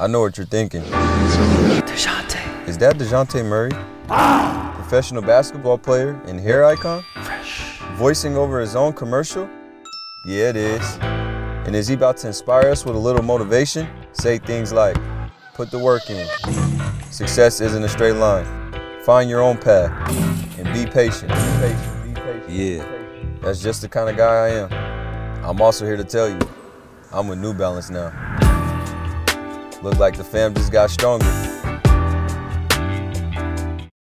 I know what you're thinking. DeJounte. Is that DeJounte Murray? Professional basketball player and hair icon? Fresh. Voicing over his own commercial? Yeah, it is. And is he about to inspire us with a little motivation? Say things like, put the work in. Success isn't a straight line. Find your own path. And be patient. Be patient. Be patient. Yeah. That's just the kind of guy I am. I'm also here to tell you, I'm with New Balance now. Look like the fam just got stronger.